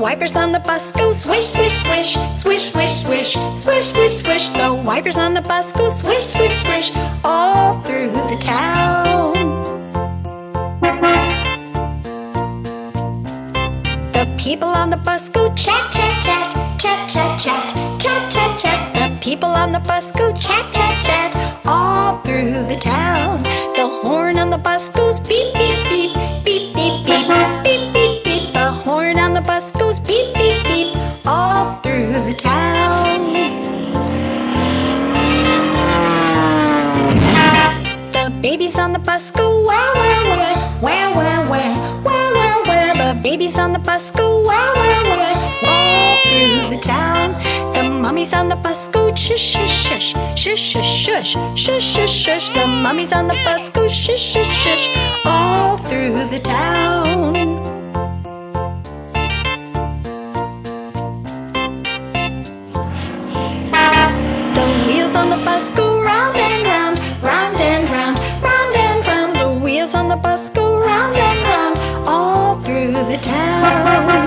wipers on the bus go swish, swish, swish, swish, swish, swish, swish, swish, swish. The wipers on the bus go swish, swish, swish all through the town. The people on the bus go chat, chat, chat, chat, chat, chat, chat, chat, chat. The people on the bus go chat, chat, chat the bus goes beep, beep, beep all through the town. The babies on the bus go wow, wow, wow, wow, wow, wow, wow, wow, wow. The babies on the bus go wow, wow, wow, all through the town. The mummies on the bus go shush, shush, shush, shush, shush, shush, shush, shush. The mummies on the bus go shush, shush, shush, all through the town. bus go round and round all through the town.